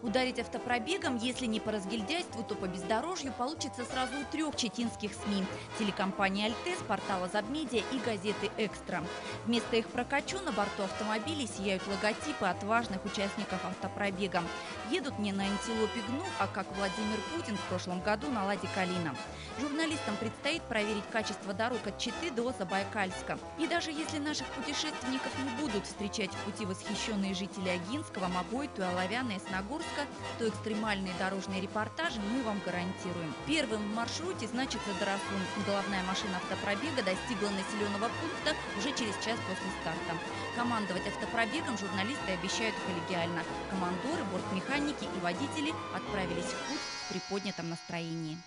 Ударить автопробегом, если не по разгильдяйству, то по бездорожью получится сразу у трех читинских СМИ – телекомпании «Альтес», портала «Забмедиа» и газеты «Экстра». Вместо их прокачу на борту автомобилей сияют логотипы отважных участников автопробега. Едут не на антилопе гну, а как Владимир Путин в прошлом году на «Ладе Калина». Журналистам предстоит проверить качество дорог от Читы до Забайкальска. И даже если наших путешественников не будут встречать в пути восхищенные жители Агинского, Могой, Туаловяна и Сногорска, то экстремальные дорожные репортажи мы вам гарантируем. Первым в маршруте значится Дарасун. Головная машина автопробега достигла населенного пункта уже через час после старта. Командовать автопробегом журналисты обещают коллегиально. Командоры, бортмеханики и водители отправились в путь в приподнятом настроении.